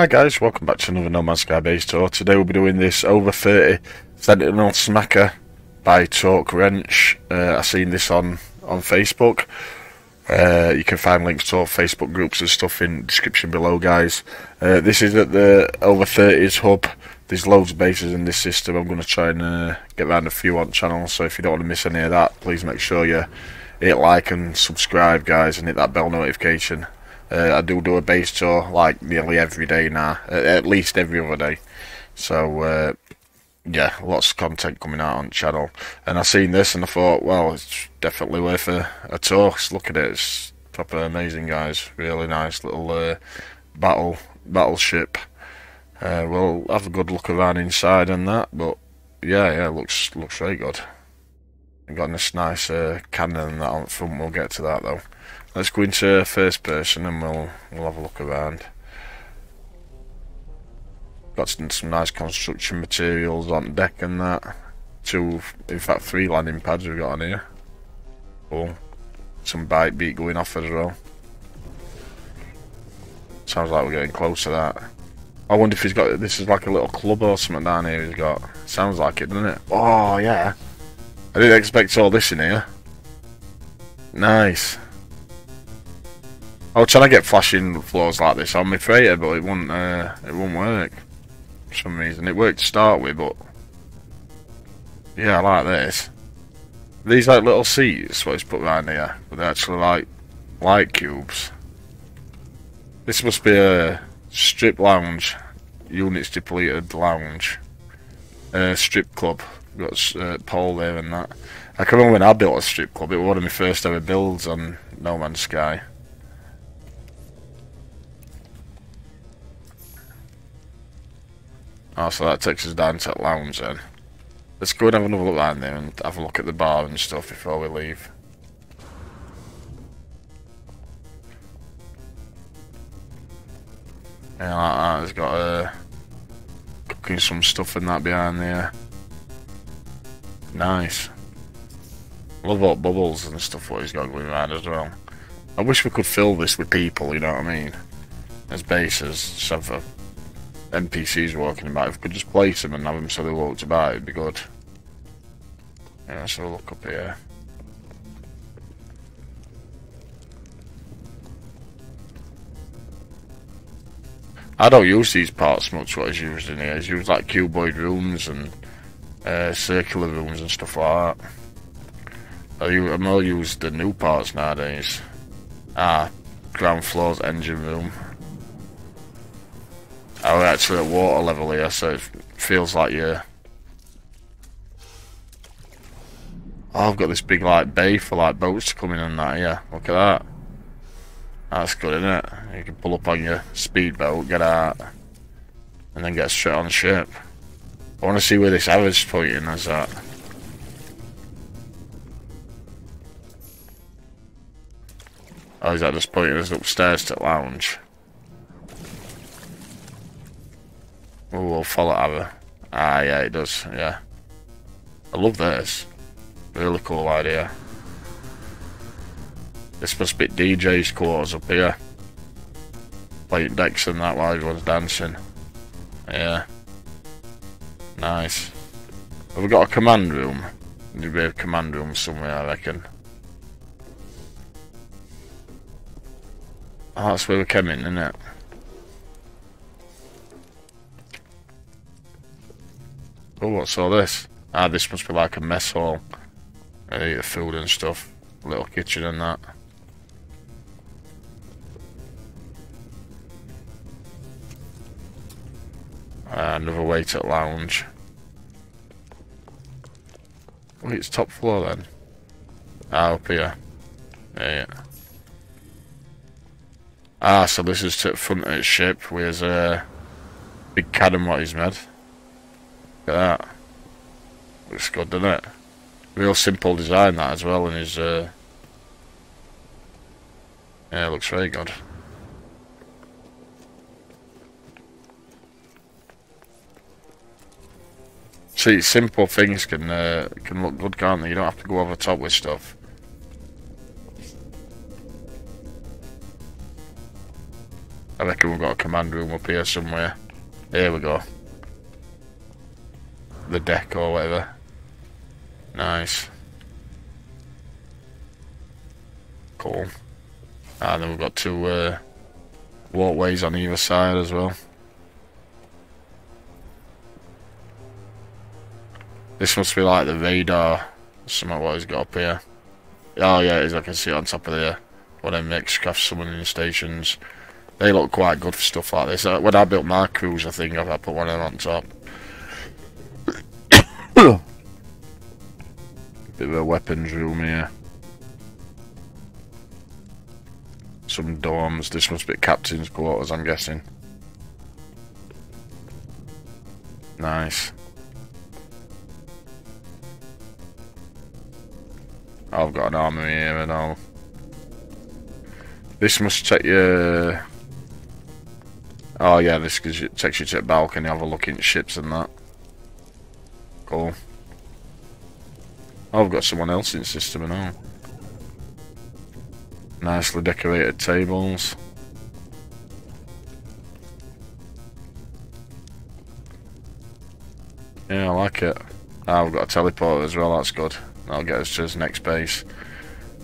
Hi guys, welcome back to another No Man's Sky base tour. Today we'll be doing this over 30 Sentinel Smacker by Torque Wrench. Uh, I've seen this on, on Facebook. Uh, you can find links to all Facebook groups and stuff in description below guys. Uh, this is at the over 30s hub. There's loads of bases in this system. I'm going to try and uh, get around a few on channel, so if you don't want to miss any of that, please make sure you hit like and subscribe guys and hit that bell notification. Uh, I do do a base tour like nearly every day now, at least every other day. So uh, yeah, lots of content coming out on the channel. And I seen this and I thought, well, it's definitely worth a, a tour. Just look at it, it's proper amazing, guys. Really nice little uh, battle battleship. Uh, we'll have a good look around inside and that, but yeah, yeah, looks looks very good. Got this nice uh, cannon that on the front. We'll get to that though. Let's go into first person and we'll we'll have a look around. Got some, some nice construction materials on deck and that. Two, in fact, three landing pads we've got on here. Cool. Some bike beat going off as well. Sounds like we're getting close to that. I wonder if he's got, this is like a little club or something down here he's got. Sounds like it, doesn't it? Oh, yeah. I didn't expect all this in here. Nice. I was trying to get flashing floors like this on my freighter, but it won't. Uh, it won't work for some reason. It worked to start with, but yeah, I like this. These like little seats, what he's put around here, but they're actually like light cubes. This must be a strip lounge, units depleted lounge, uh, strip club. Got a uh, pole there and that. I can remember when I built a strip club. It was one of my first ever builds on No Man's Sky. Oh, so that takes us down to that lounge then. Let's go and have another look around there and have a look at the bar and stuff before we leave. Yeah, like that. There's got uh, cooking some stuff in that behind there. Nice. Love all bubbles and stuff what he's got going around as well. I wish we could fill this with people, you know what I mean? As bases, just a NPCs walking about. If we could just place them and have them so they walked about, it'd be good. Yeah, so look up here. I don't use these parts much, what is used in here. It's used like cuboid rooms and uh, circular rooms and stuff like that. I, use, I more use the new parts nowadays. Ah, ground floor's engine room. Oh, we're actually at water level here, so it feels like you're... Oh, I've got this big, like, bay for, like, boats to come in and that, yeah. Look at that. That's good, isn't it? You can pull up on your speedboat, get out, and then get straight on the ship. I want to see where this average pointing is at. Oh, is that just pointing us upstairs to lounge? Oh, we'll follow Ava. Ah, yeah, it does, yeah. I love this. Really cool idea. This must be DJ's quarters up here. Playing decks and that while everyone's dancing. Yeah. Nice. Have we got a command room? There'll be a command room somewhere, I reckon. Oh, that's where we came in, isn't it? Oh, what's all this? Ah, this must be like a mess hall. I eat the food and stuff. Little kitchen and that. Uh, another waiter lounge. Wait, it's top floor then. Ah, up here. Yeah. Ah, so this is to the front of the ship with a big cannon what he's made. At that. Looks good, doesn't it? Real simple design that as well, and his uh, yeah, looks very good. See, simple things can uh, can look good, can't they? You don't have to go over top with stuff. I reckon reckon we've got a command room up here somewhere. Here we go. The deck or whatever. Nice. Cool. And then we've got two uh, walkways on either side as well. This must be like the radar. Some of what he's got up here. Oh yeah, as I can see on top of there. One of them Exocraft summoning stations. They look quite good for stuff like this. Uh, when I built my cruiser thing, I put one of them on top. Bit of a weapons room here. Some dorms. This must be captain's quarters, I'm guessing. Nice. I've got an armory here and all. This must take you... Oh yeah, this takes you to the balcony, have a look into ships and that. Oh, I've got someone else in system and all. Nicely decorated tables. Yeah, I like it. Oh, we've got a teleporter as well, that's good. That'll get us to his next base.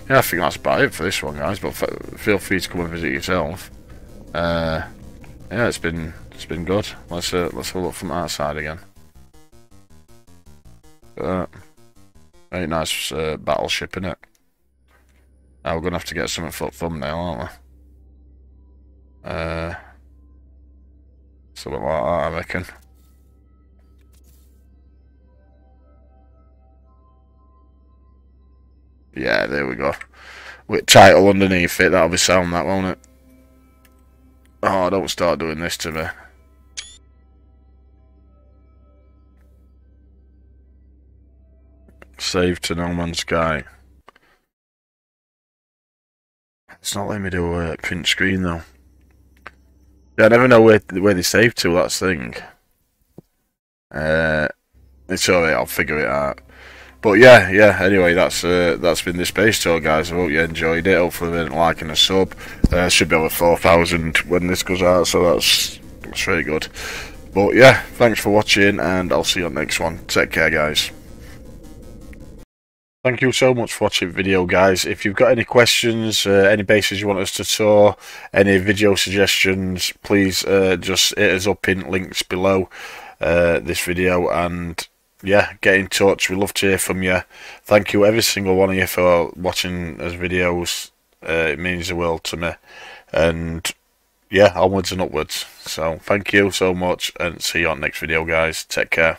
Yeah, I think that's about it for this one, guys. But feel free to come and visit yourself. Uh, yeah, it's been it's been good. Let's uh, let's have a look from outside again. Uh, nice uh, battleship, in? Now we're gonna have to get something for thumbnail, aren't we? Uh, something like that, I reckon. Yeah, there we go. With title underneath it, that'll be sound that, won't it? Oh, don't start doing this to me. Save to No Man's Sky. It's not letting me do a print screen though. Yeah, I never know where where they save to. That's thing. Uh, it's alright. I'll figure it out. But yeah, yeah. Anyway, that's uh, that's been the space tour, guys. I hope you enjoyed it. Hopefully, you didn't like and a sub. Uh, should be over four thousand when this goes out, so that's that's very good. But yeah, thanks for watching, and I'll see you on the next one. Take care, guys. Thank you so much for watching the video guys. If you've got any questions, uh, any bases you want us to tour, any video suggestions, please uh, just hit us up in links below uh, this video and yeah, get in touch. We love to hear from you. Thank you, every single one of you, for watching us videos. Uh, it means the world to me. And yeah, onwards and upwards. So thank you so much, and see you on next video, guys. Take care.